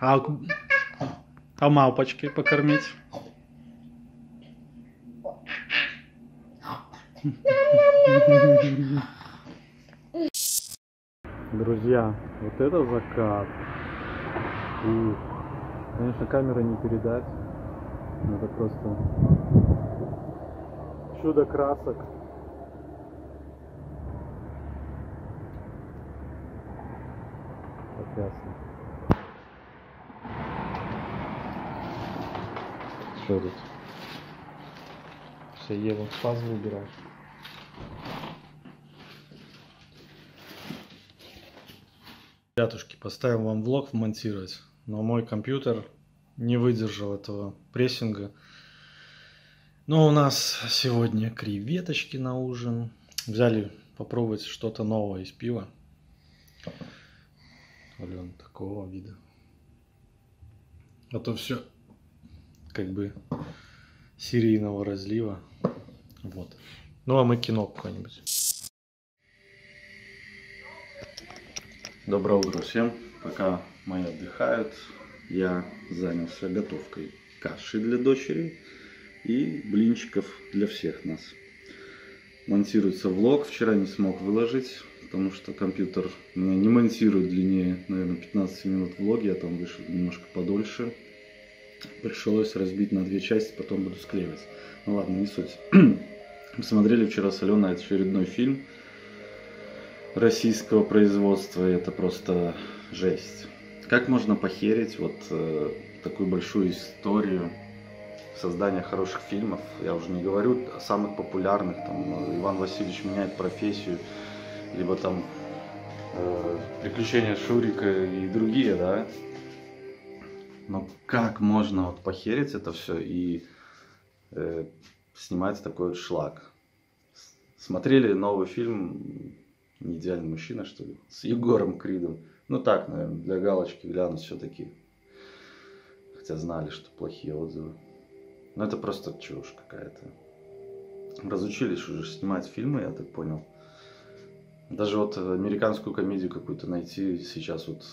А, а мавпочки покормить? Друзья, вот это закат. Ух. Конечно, камера не передать. Это просто чудо красок. Прекрасно. Что тут? Все, Ева, пазл убираешь. Ребятушки, поставил вам влог вмонтировать, но мой компьютер не выдержал этого прессинга. Но у нас сегодня креветочки на ужин. Взяли попробовать что-то новое из пива. Ален, такого вида. А то все как бы серийного разлива. Вот. Ну а мы кино какое-нибудь. Доброе утро всем. Пока мои отдыхают, я занялся готовкой каши для дочери и блинчиков для всех нас. Монтируется влог. Вчера не смог выложить, потому что компьютер меня не монтирует длиннее, наверное, 15 минут влоги. Я там вышел немножко подольше. Пришлось разбить на две части, потом буду склеивать. Ну ладно, не суть. Мы смотрели вчера с Аленой очередной фильм российского производства. Это просто жесть. Как можно похерить вот э, такую большую историю создания хороших фильмов? Я уже не говорю о самых популярных. Там Иван Васильевич меняет профессию, либо там э, Приключения Шурика и другие, да. Но как можно вот похерить это все и э, снимать такой вот шлак? Смотрели новый фильм не идеальный мужчина, что ли, с Егором Кридом. Ну так, наверное, для галочки глянуть все-таки. Хотя знали, что плохие отзывы. Но это просто чушь какая-то. Разучились уже снимать фильмы, я так понял. Даже вот американскую комедию какую-то найти сейчас вот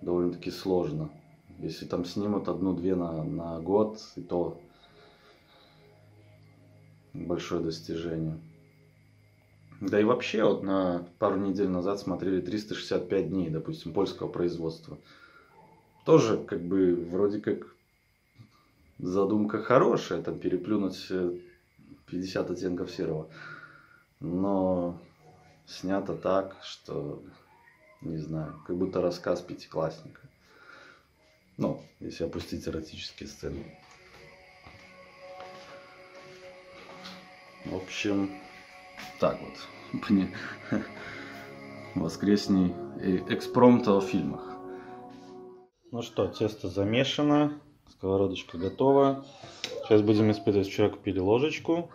довольно-таки сложно. Если там снимут одну-две на, на год, то большое достижение. Да и вообще, вот на пару недель назад смотрели 365 дней, допустим, польского производства. Тоже, как бы, вроде как задумка хорошая, там переплюнуть 50 оттенков серого. Но снято так, что, не знаю, как будто рассказ пятиклассника. Ну, если опустить эротические сцены. В общем, так вот. Воскресний экспромт о фильмах. Ну что, тесто замешано, сковородочка готова. Сейчас будем испытывать. Вчера купили ложечку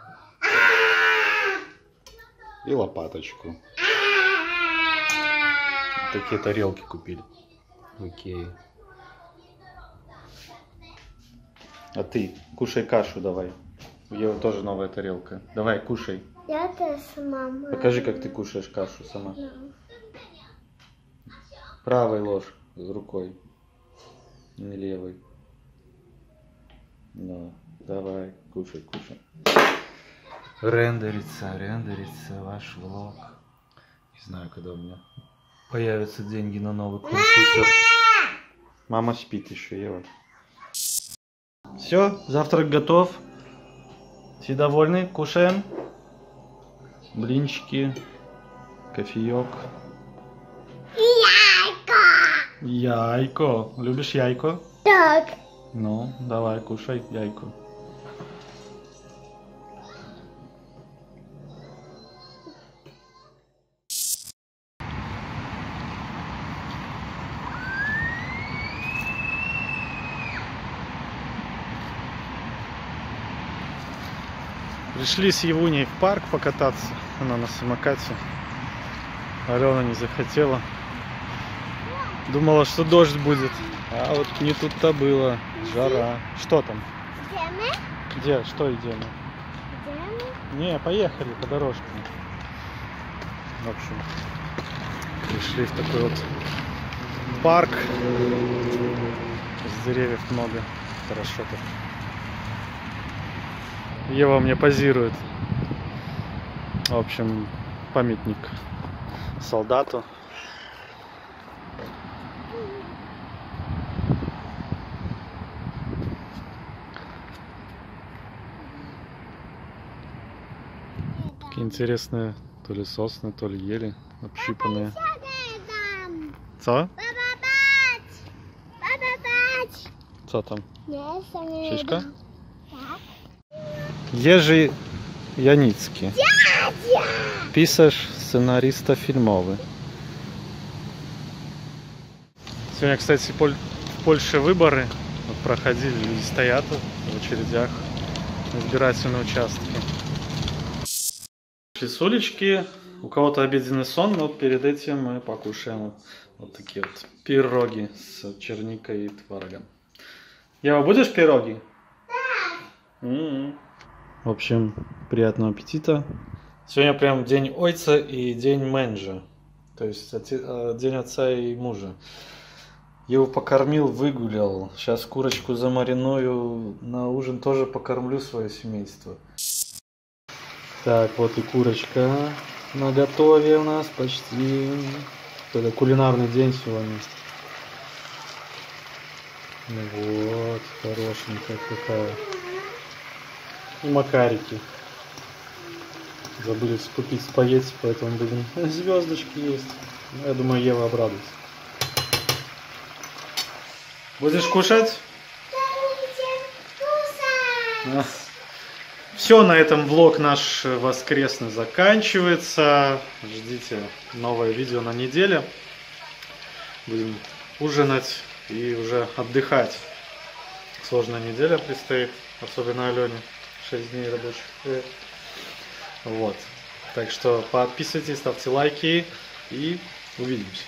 и лопаточку. Такие тарелки купили. Окей. А ты кушай кашу давай. У Евы тоже новая тарелка. Давай, кушай. Я тоже сама. Покажи, как ты кушаешь кашу сама. Правой ложь с рукой, не левой. Да, давай, кушай, кушай. Рендерится, рендерится ваш влог. Не знаю, когда у меня появятся деньги на новый компьютер. Мама спит еще, Ева. Все, завтрак готов. Все довольны? Кушаем. Блинчики, кофеек. Яйко. Яйко. Любишь яйко? Так. Ну, давай, кушай яйко. Пришли с Евуней в парк покататься. Она на самокате. Алена не захотела. Думала, что дождь будет. А вот не тут-то было. Жара. Что там? Где мы? Где? Что? Где мы? Не, поехали по дорожке. В общем, пришли в такой вот парк. С деревьев много. Хорошо тут. Ева мне позирует. В общем, памятник солдату. Такие интересные то ли сосны, то ли ели общипанные. Там. Co? Baba, patrz! Jerzy Janicki. Pisarz, сценариста фильмовый. Сегодня, кстати, в Польше выборы вот проходили, люди стоят в очередях на избирательные участки. Шли с улички, у кого-то обеденный сон, но перед этим мы покушаем вот такие вот пироги с черникой и творогом. Ева, будешь пироги? М-м. В общем, приятного аппетита. Сегодня прям день ойца и день менджа. То есть э, день отца и мужа. Его покормил, выгулял. Сейчас курочку замариную. На ужин тоже покормлю свое семейство. Так, вот и курочка на готове у нас почти. Это кулинарный день сегодня. Ну вот, хорошенькая какая. И макарики. Забыли купить спагетти, поэтому будем звездочки есть. Ну, я думаю, Ева обрадуется. Будешь кушать? Все, на этом влог наш воскресный заканчивается. Ждите новое видео на неделе. Будем ужинать и уже отдыхать. Сложная неделя предстоит, особенно Алене. 6 дней рабочих. Вот. Так что подписывайтесь, ставьте лайки и увидимся.